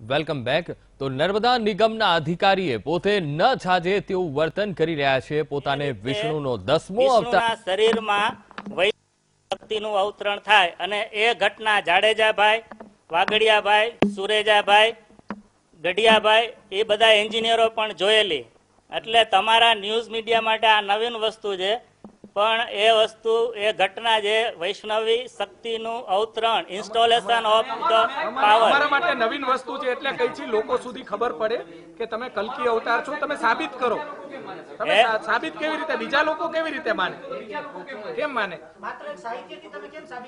Welcome back. તો નર્મદા નિગમના અધિકારીએ પોતે ન છાજે તેવું વર્તન કરી રહ્યા છે. પોતાને વિષ્ણુનો દસમો અવતાર શરીરમાં શક્તિનું અવતરણ થાય અને એ ઘટના જાડેજાભાઈ વાઘડિયાભાઈ સુરેજાભાઈ ગઢિયાભાઈ એ બધા એન્જિનિયરો પણ જોયેલી. એટલે તમારા ન્યૂઝ મીડિયા માટે આ નવીન વસ્તુ છે. પણ એ વસ્તુ એ ઘટના જે વૈષ્ણવી શક્તિનું અવતરણ ઇન્સ્ટોલેશન ઓફ ધ પાવર અમારા માટે નવીન વસ્તુ છે એટલે કઈ છે લોકો સુધી ખબર પડે કે તમે કલકી અવતાર છો તમે સાબિત કરો. તમે સાબિત કેવી રીતે? બીજા લોકો કેવી રીતે માને? કેમ માને?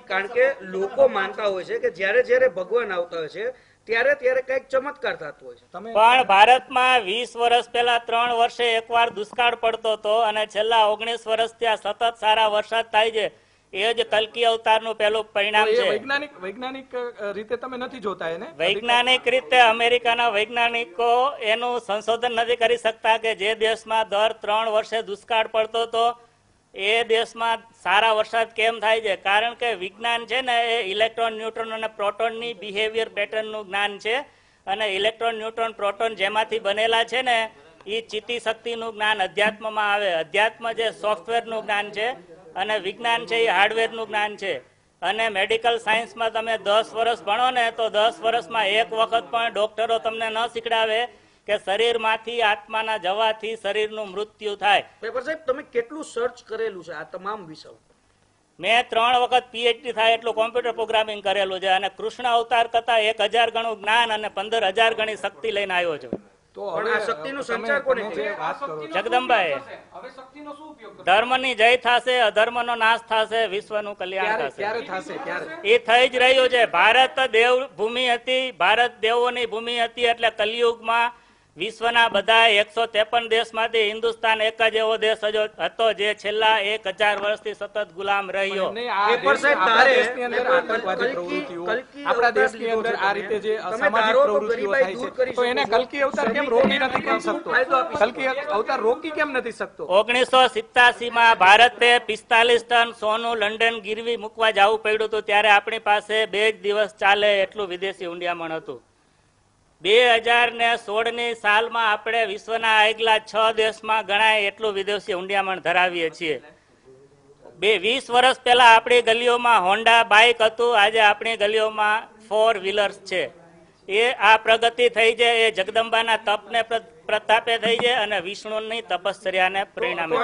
કારણ કે લોકો માનતા હોય છે કે જ્યારે જ્યારે ભગવાન આવતા હોય છે ત્યારે ત્યારે કંઈક ચમત્કાર થતો હોય છે. પણ ભારતમાં વીસ વર્ષ પહેલા ત્રણ વર્ષે એકવાર દુષ્કાળ પડતો હતો અને છેલ્લા ઓગણીસ વર્ષ ત્યાં સતત સારા વરસાદ થાય છે. એ જ કલ્કી અવતારનું પહેલું પરિણામ છે. વૈજ્ઞાનિક વૈજ્ઞાનિક રીતે તમે નથી જોતા એને? વૈજ્ઞાનિક રીતે અમેરિકાના વૈજ્ઞાનિકો એનું સંશોધન નથી કરી શકતા કે જે દેશમાં દર ત્રણ વર્ષે દુષ્કાળ પડતો હતો એ દેશમાં સારા વરસાદ કેમ થાય છે? કારણ કે વિજ્ઞાન છે ને, એ ઇલેક્ટ્રોન, ન્યુટ્રોન અને પ્રોટોનની બિહેવિયર પેટર્નનું જ્ઞાન છે. અને ઇલેક્ટ્રોન, ન્યુટ્રોન, પ્રોટોન જેમાંથી બનેલા છે ને એ ચિત્તી શક્તિનું જ્ઞાન અધ્યાત્મમાં આવે. અધ્યાત્મ જે સોફ્ટવેરનું જ્ઞાન છે અને વિજ્ઞાન છે એ હાર્ડવેરનું જ્ઞાન છે. અને મેડિકલ સાયન્સમાં તમે દસ વર્ષ ભણો ને, તો દસ વર્ષમાં એક વખત પણ ડોક્ટરો તમને ન શીખડાવે. કે શરીરમાંથી આત્માના જવાથી શરીરનું મૃત્યુ થાય. પેપર સાહેબ તમે કેટલું સર્ચ કરેલું છે? આ તમામ વિષય. મેં ત્રણ વખત પીએચડી થાય એટલું કોમ્પ્યુટર પ્રોગ્રામિંગ કરેલું છે અને કૃષ્ણ અવતાર કરતા એક હજાર ગણું જ્ઞાન અને પંદર હજાર ગણી શક્તિ લઈને આવ્યો છું. જય થશે અધર્મનો નાશ થશે વિશ્વનું કલ્યાણ થશે. ક્યારે થશે? ક્યારે? એ થઈ જ રહ્યું છે. ભારત દેવ ભૂમિ હતી ભારત દેવોની ભૂમિ હતી એટલે કલિયુગમાં વિશ્વના બધા એકસો ત્રેપન દેશમાંથી હિન્દુસ્તાન એક જ એવો દેશ હતો જે છેલ્લા એક હજાર વર્ષથી સતત ગુલામ રહ્યો. નહીં, આ પેપર દેશ- સાહેબ આપણા દેશની અંદર પેપર આતંકવાદી કલ્કી- પ્રવૃત્તિઓ. કલ્કી આપણા અવતાર દેશની લીધો અંદર છે આ રીતે જે અસામાજિક પ્રવૃત્તિઓ થાય છે. તો એને શકો અવતાર કેમ રોકી નથી કેમ શકતો? ફાયદો અવતાર રોકી કેમ નથી શકતો? ઓગણીસો સિત્તાસી માં ભારતે પિસ્તાલીસ ટન સોનું લંડન ગીરવી મૂકવા જવું પડ્યું હતું ત્યારે આપણી પાસે બે જ દિવસ ચાલે એટલું વિદેશી ઊંડિયામણ હતું. બે હજાર ને સોળની સાલમાં આપણે વિશ્વના આગલા છ દેશમાં ગણાય એટલું વિદેશી ઊંડિયામણ ધરાવીએ છીએ. બે વીસ વર્ષ પહેલા આપણી ગલીઓમાં હોન્ડા બાઇક હતું. આજે આપણી ગલીઓમાં ફોર વ્હીલર્સ છે. એ આ પ્રગતિ થઈ છે. એ જગદંબાના તપને પ્ર- પ્રતાપે થઈ છે અને વિષ્ણુની તપશ્ચર્યાને પરિણામે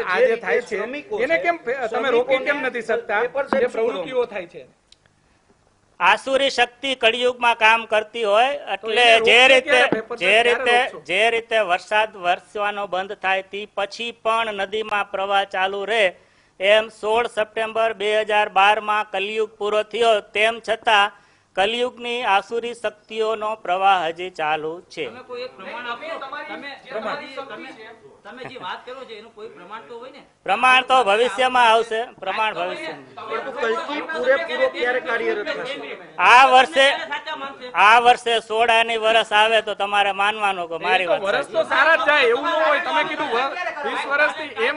આજે થાય છે એને કેમ તમે રોકી કેમ નથી શકતા? પેપર સાહેબ જે પ્રવૃત્તિઓ થાય છે. આસુરી શક્તિ કળિયુગમાં કામ કરતી હોય એટલે જે રીતે જે રીતે જે રીતે વરસાદ વરસવાનો બંધ થાય તે પછી પણ નદીમાં પ્રવાહ ચાલુ રહે એમ સોળ સપ્ટેમ્બર બે હજાર બારમાં કલિયુગ પૂરો થયો. તેમ છતાં કલિયુગની આસુરી શક્તિઓનો પ્રવાહ હજી ચાલુ છે. તમે કોઈ એક પ્રમાણ આપો. તમે તમારી- તમે તમે જે વાત કરો છો એનું કોઈ પ્રમાણ તો હોય ને? પ્રમાણ તો ભવિષ્યમાં આવશે પ્રમાણ ભવિષ્યમાં. પરંતુ કલ્કી પૂરેપૂરો ક્યારે કાર્યરત થશે? આ વર્ષે આ વર્ષે સોળાની વરસ આવે તો તમારે માનવાનું કે મારી વાત વરસ તો સારા જ જાય એવું ન હોય. તમે કીધું વીસ વર્ષથી એમ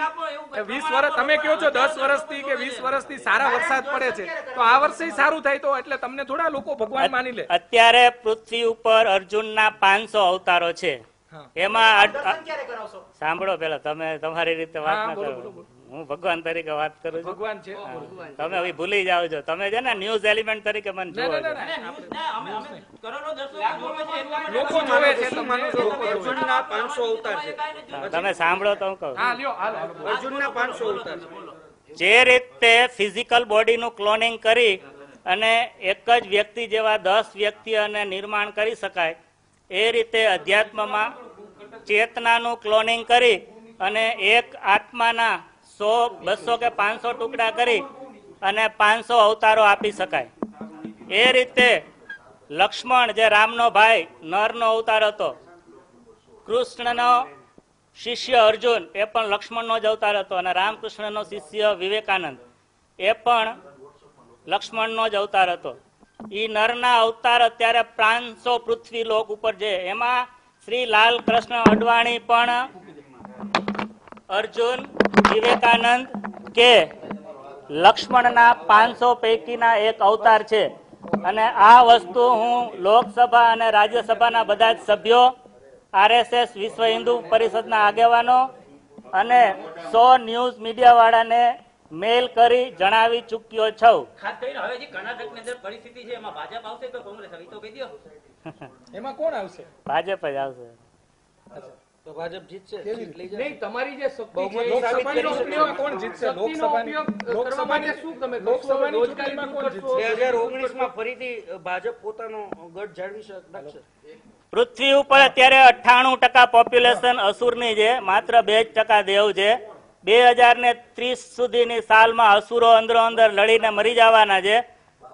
વીસ વર્ષ તમે કહો છો દસ વર્ષથી કે વીસ વર્ષથી સારા વરસાદ પડે છે તો આ વર્ષે સારું થાય તો એટલે તમને થોડા લોકો ભગવાન માની લે. અત્યારે પૃથ્વી ઉપર અર્જુનના પાંચસો અવતારો છે. એમાં સાંભળો પેલા તમે તમારી રીતે વાત ના કરો. હું ભગવાન તરીકે વાત કરું છું. ભગવાન છે. તમે હવે ભૂલી જાઓ છો. તમે છે ને ન્યૂઝ એલિમેન્ટ તરીકે મને ના, ના, ના, ના. ના, જોવે લોકો જોવે છે છે. અર્જુનના પાંચસો અવતાર છે તમે સાંભળો તો કહો કહું હા લ્યો હાલો. અર્જુનના પાંચસો અવતાર છે જે રીતે ફિઝિકલ બોડીનું ક્લોનિંગ કરી અને એક જ વ્યક્તિ જેવા દસ વ્યક્તિઓને નિર્માણ કરી શકાય એ રીતે અધ્યાત્મમાં ચેતનાનું ક્લોનિંગ કરી અને એક આત્માના સો બસો કે પાંચસો ટુકડા કરી અને પાંચસો અવતારો આપી શકાય એ રીતે લક્ષ્મણ જે રામનો ભાઈ, નરનો અવતાર હતો. કૃષ્ણનો શિષ્ય અર્જુન, એ પણ લક્ષ્મણનો જ અવતાર હતો અને રામકૃષ્ણનો શિષ્ય વિવેકાનંદ, એ પણ લક્ષ્મણનો જ અવતાર હતો. ઈ નરના અવતાર અત્યારે પાંચસો પૃથ્વી લોક ઉપર છે. એમાં શ્રી લાલ કૃષ્ણ અડવાણી પણ અર્જુન, વિવેકાનંદ કે લક્ષ્મણના પાંચસો પૈકીના એક અવતાર છે. અને આ વસ્તુ હું લોકસભા અને રાજ્યસભાના બધા જ સભ્યો આરએસએસ વિશ્વ હિન્દુ પરિષદના આગેવાનો અને સો ન્યૂઝ મીડિયા વાળાને મેલ કરી જણાવી ચૂક્યો છું. ખાસ કરીને હવે જે કર્ણાટકની અંદર પરિસ્થિતિ છે એમાં ભાજપ આવશે કે કોંગ્રેસ? હવે તો કહી દો એમાં કોણ આવશે? ભાજપ જ આવશે. તો ભાજપ જીતશે? સીટ લઈ જાય. નહીં તમારી જે શક્તિ છે બહુમતી સાબિત લોકસભાની કરી ચૂંટણીમાં કોણ જીતશે? લોકસભાની ઉપયોગ કરવા માટે શું તમે લોકસભાની ચૂંટણીમાં કોણ જીતશે? બે હજાર ઓગણીસમાં ફરીથી ભાજપ પોતાનો ગઢ જાળવી શકશે પૃથ્વી ઉપર અત્યારે અઠ્ઠાણું ટકા પોપ્યુલેશન અસુરની છે માત્ર બે જ ટકા દેવ છે. બે હજાર ને ત્રીસ સુધીની સાલમાં અસુરો અંદરો અંદર લડીને મરી જવાના છે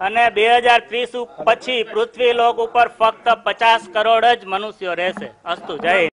અને બે હજાર ત્રીસ પછી પૃથ્વી લોક ઉપર ફક્ત પચાસ કરોડ જ મનુષ્યો રહેશે. અસ્તુ જય.